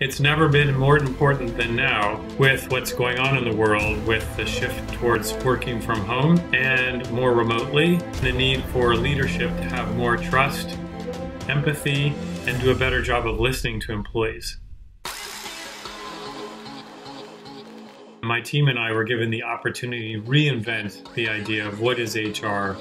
It's never been more important than now with what's going on in the world with the shift towards working from home and more remotely, the need for leadership to have more trust, empathy, and do a better job of listening to employees. My team and I were given the opportunity to reinvent the idea of what is HR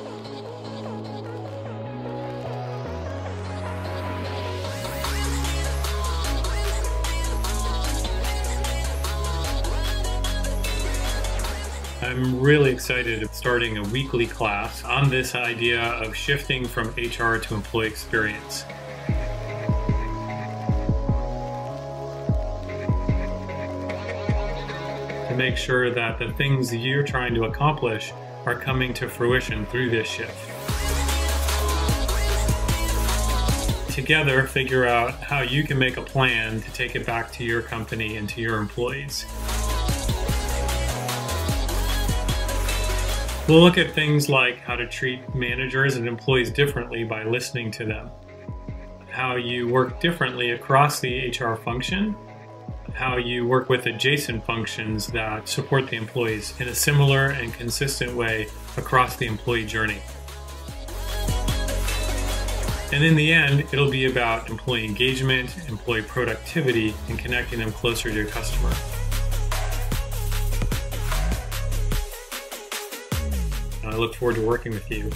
I'm really excited at starting a weekly class on this idea of shifting from HR to employee experience. To make sure that the things you're trying to accomplish are coming to fruition through this shift. Together, figure out how you can make a plan to take it back to your company and to your employees. We'll look at things like how to treat managers and employees differently by listening to them, how you work differently across the HR function, how you work with adjacent functions that support the employees in a similar and consistent way across the employee journey. And in the end, it'll be about employee engagement, employee productivity, and connecting them closer to your customer. I look forward to working with you.